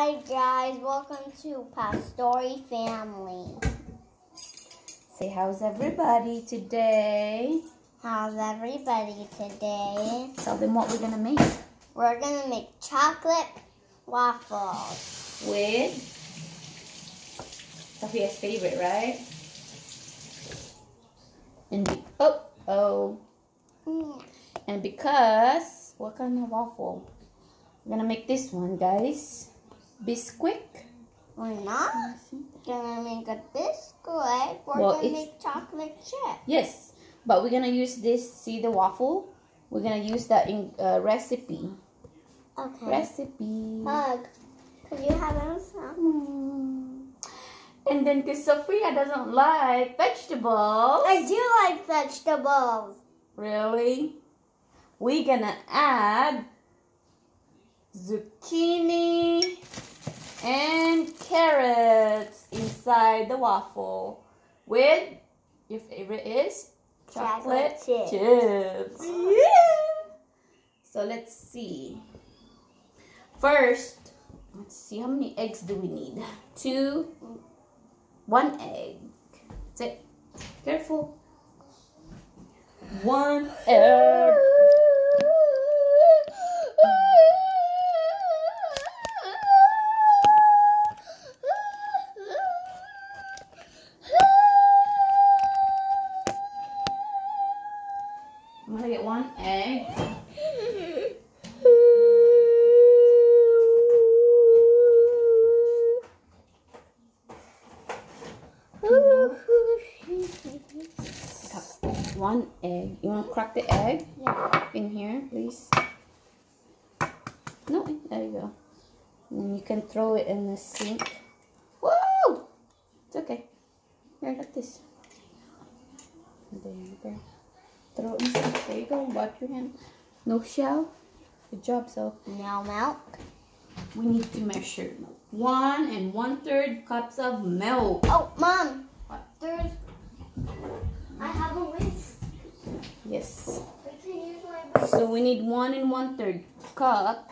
Hi guys, welcome to Pastori family. Say, how's everybody today? How's everybody today? Tell them what we're gonna make. We're gonna make chocolate waffles. With Sophia's favorite, right? And be- oh oh, Mm. and because what kind of waffle? We're gonna make this one, guys. Bisquick. We're not gonna make a biscuit. We're Well, gonna make chocolate chip. Yes, but we're gonna use this. See the waffle? We're gonna use that in uh, recipe. Okay. Recipe. Hug. Could you have some? Hmm. And then, because Sophia doesn't like vegetables. I do like vegetables. Really? We're gonna add zucchini and carrots inside the waffle with your favorite is chocolate, Chocolate chips. chips. Yeah. So let's see. First, let's see how many eggs do we need? Two, one egg. That's it. Careful. One egg. One egg. You wanna crack the egg Yeah. in here, please? No, there you go. And you can throw it in the sink. Whoa! It's okay. Here, like this. There you go. Throw it in the sink. There you go. Wipe your hand. No shell. Good job, Soph. Now milk. We need to measure one and one third cups of milk. Oh, mom. What? There's. I have a whisk. Yes. I can use my whisk. So we need one and one third cup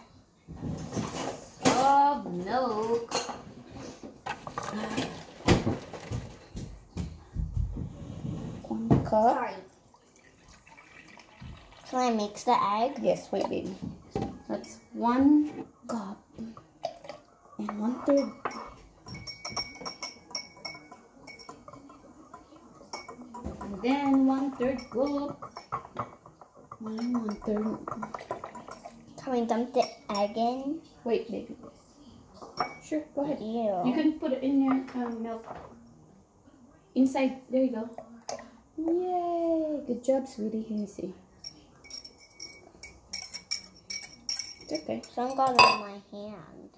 of milk. One cup. Sorry. Can I mix the egg? Yes, wait, baby. That's one cup and one third. And then one third cup. One one third. Can we dump the egg in? Wait, baby. Sure, go ahead. Ew. You can put it in your um, milk. Inside. There you go. Yay! Good job, sweetie. Let me see. It's okay. Some got on my hand.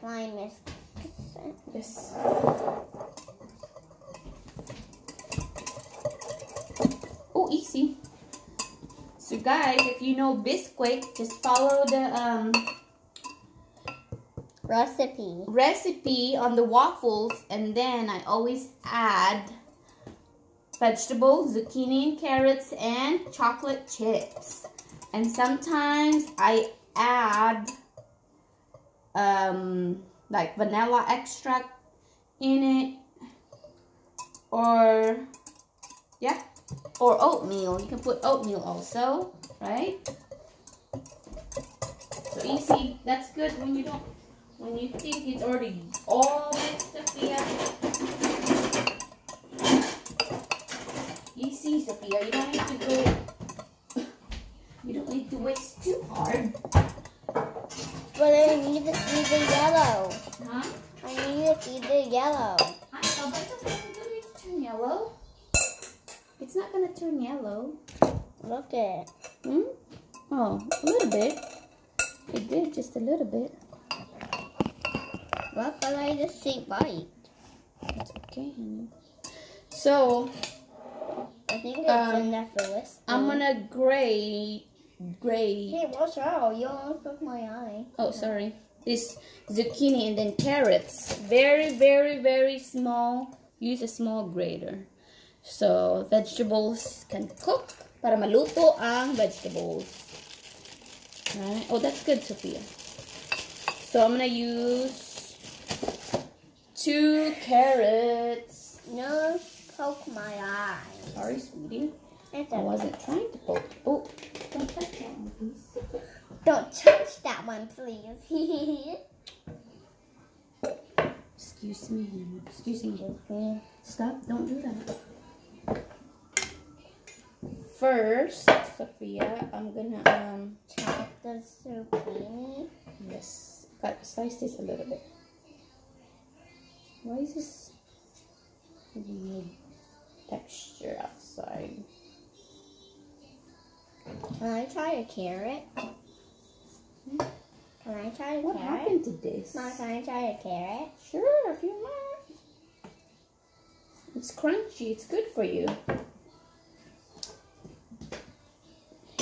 Can I mix it? Yes. Easy. So guys, if you know Bisquick, just follow the um, Recipe. recipe on the waffles and then I always add vegetables, zucchini and carrots and chocolate chips. And sometimes I add um, like vanilla extract in it or yeah or oatmeal you can put oatmeal also right so easy that's good when you don't when you think it's already all mixed up yeah easy Sophia you don't need to go you don't need to waste too hard But I need to see the yellow. huh I need to see the yellow. I know, but it's okay. It doesn't need to turn yellow. Not gonna turn yellow. Look at it. Hmm? Oh, a little bit. It did just a little bit. Look, but I just see white. It's okay, honey. So I think it's Um, there for this. I'm gonna grate, grate. Hey, what's wrong? You almost broke my eye. Oh, sorry. This zucchini and then carrots. Very, very, very small. Use a small grater. So vegetables can cook para maluto ang vegetables. Right? Oh, that's good, Sophia. So I'm gonna use two carrots. No, poke my eye. Sorry, sweetie. I wasn't trying to poke. Oh, don't touch that one, please. Don't touch that one, please. Excuse me. Excuse me. Stop. Don't do that. First, Sophia, I'm gonna um Chop the zucchini. yes, cut slice this a little bit. Why is this weird texture outside? Can I try a carrot? Can I try a What carrot? happened to this? Mom, can I try a carrot? Sure, if you want. It's crunchy. It's good for you.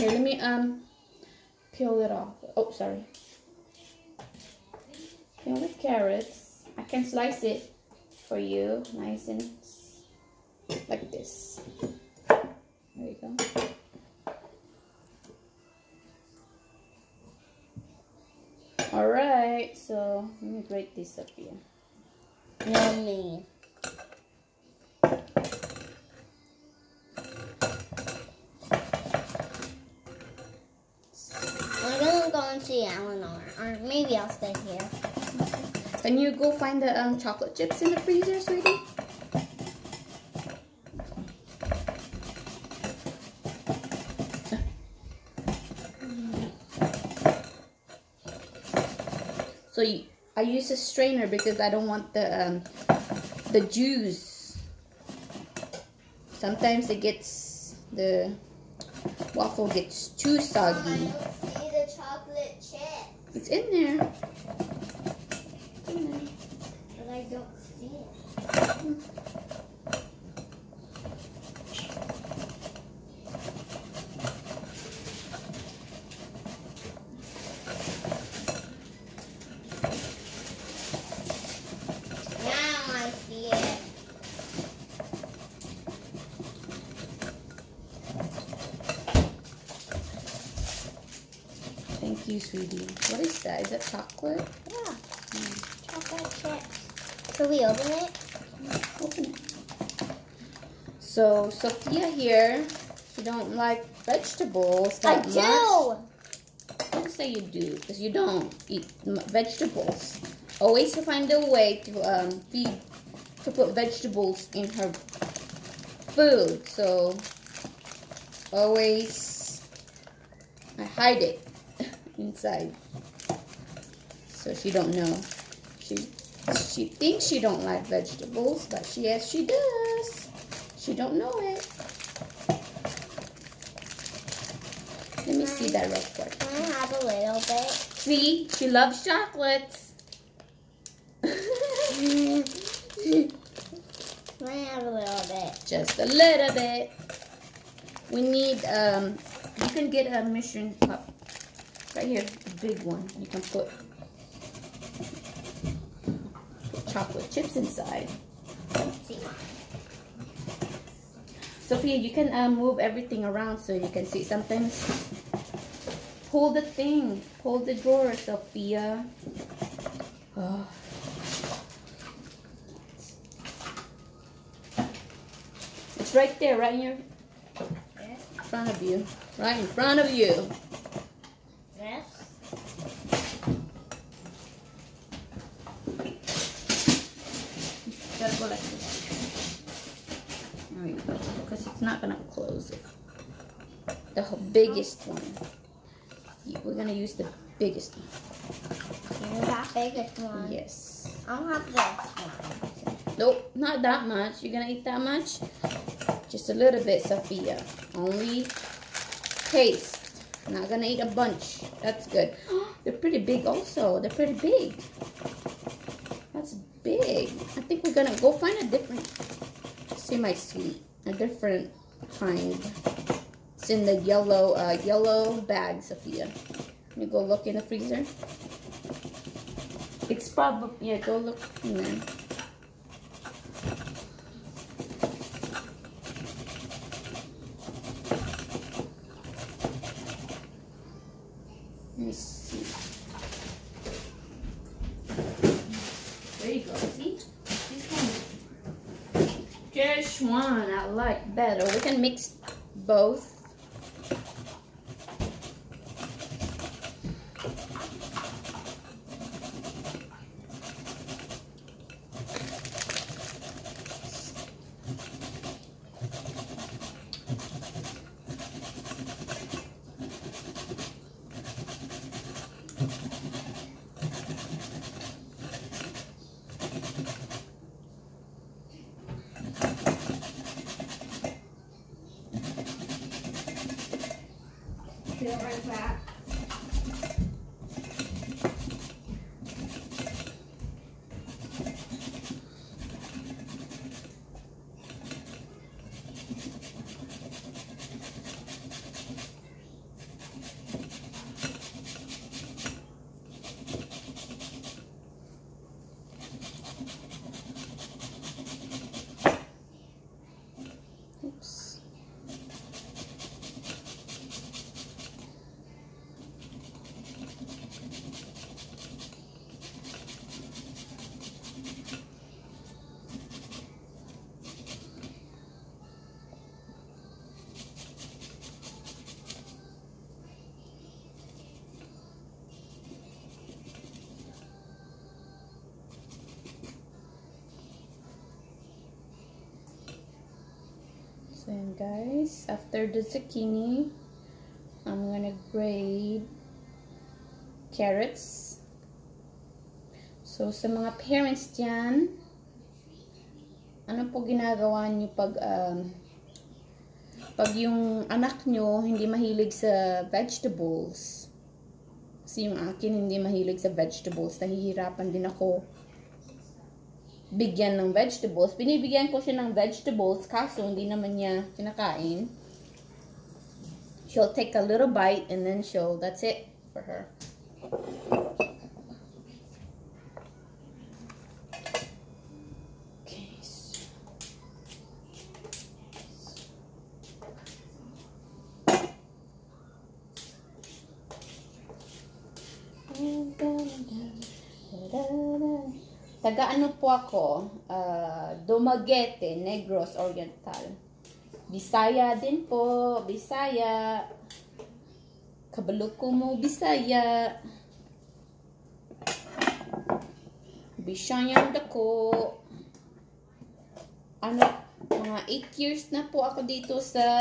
Here, let me um peel it off. Oh, sorry. Peel the carrots. I can slice it for you, nice and like this. There you go. All right, so let me break this up here. Yummy. See Eleanor, or maybe I'll stay here. Can you go find the um, chocolate chips in the freezer, sweetie? So you, I use a strainer because I don't want the um, the juice. Sometimes it gets the waffle gets too soggy. Chocolate chip, It's in there. It's in there. but I don't see it. Now I see it. Thank you, sweetie. What is that? Is that chocolate? Yeah, chocolate chips. Can we open it? Open it. So Sophia here, she don't like vegetables I that do. much. Don't say you do, because you don't eat vegetables. Always find a way to um, feed, to put vegetables in her food. So always I hide it inside, so she don't know. She she thinks she don't like vegetables, but she yes she does. She don't know it. Let me see that real quick. Can I have a little bit? See, she loves chocolates. Can I have a little bit? Just a little bit. We need um you can get a mission cup. Right here, big one. You can put chocolate chips inside. Sophia, you can uh, move everything around so you can see. something. pull the thing, pull the drawer, Sophia. Oh. It's right there, right in your This, front of you, right in front of you. this. Gotta go like this. There we go, because it's not gonna close it. The h- biggest one. We're gonna use the biggest one. Here's that biggest one. Yes. I'll have this one. Nope, not that much. You're gonna eat that much? Just a little bit, Sophia. Only taste. Not gonna eat a bunch. That's good. They're pretty big also. They're pretty big. That's big. I think we're gonna go find a different semi-sweet. A different kind. It's in the yellow uh, yellow bag, Sophia. You go look in the freezer. It's probably yeah. Go look in there. Let me see. There you go, see? This. Just one I like better. We can mix both. Feel right. So yan guys, after the zucchini, I'm gonna grate carrots. So sa mga parents dyan, ano po ginagawa niyo pag um, pag yung anak nyo hindi mahilig sa vegetables? Kasi yung akin hindi mahilig sa vegetables, nahihirapan din ako bigyan ng vegetables. Binibigyan ko siya ng vegetables, kaso hindi naman niya kinakain. She'll take a little bite and then she'll, that's it for her. Okay. so- Taga ano po ako? Ah, Dumaguete, Negros Oriental. Bisaya din po, Bisaya. Kabaluko mo, Bisaya. Bisayang dako. Ano, mga 8 years na po ako dito sa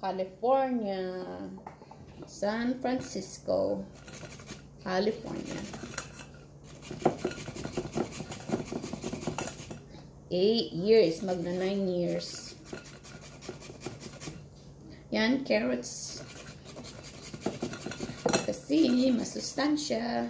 California. San Francisco, California. 8 years, magna 9 years. Yan, carrots. Kasi masustansya.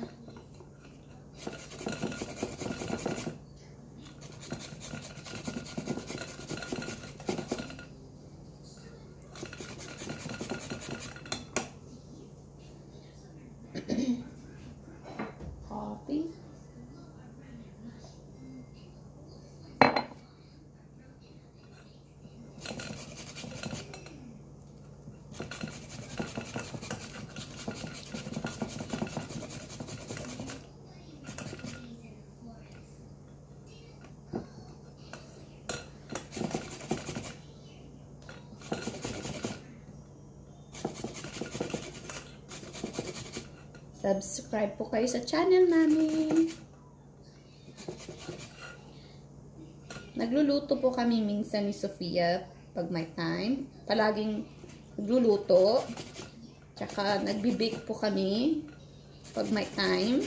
Subscribe po kayo sa channel namin. Nagluluto po kami minsan ni Sofia pag may time. Palaging nagluluto. Tsaka nagbibake po kami pag may time.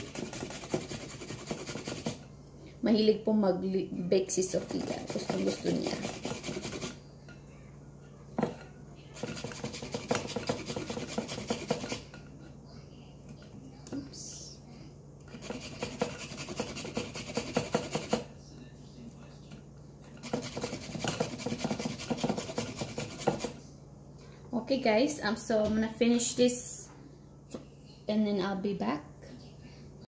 Mahilig po mag-bake si Sofia. Gusto gusto niya. Guys, um, so I'm gonna finish this and then I'll be back.